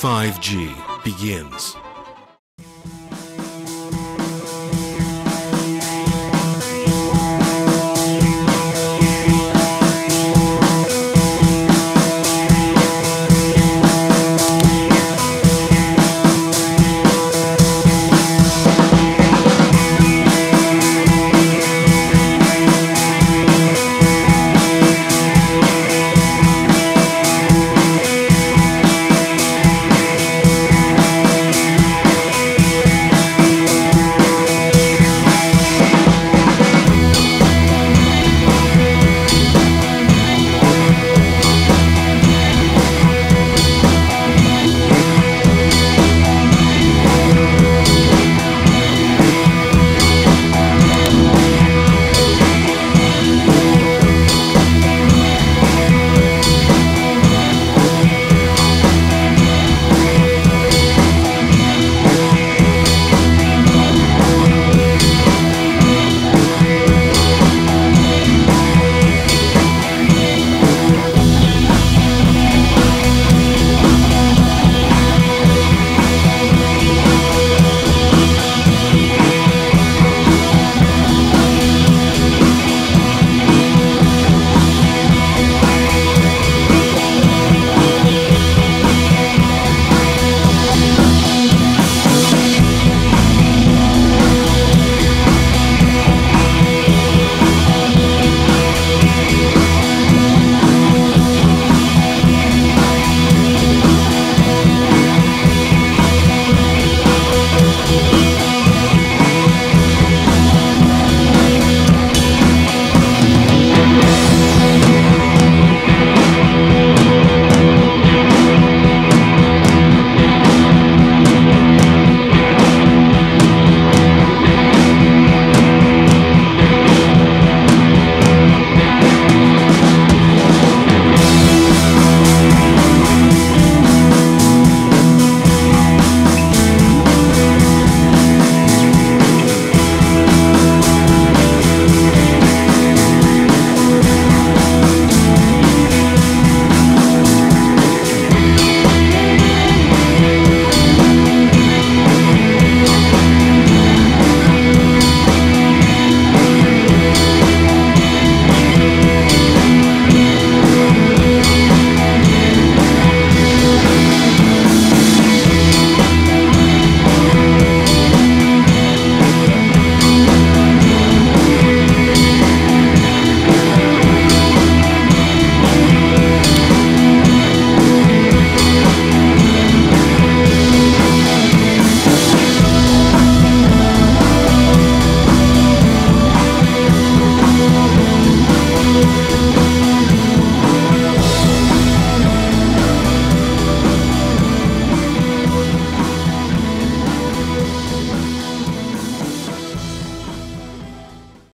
5G begins.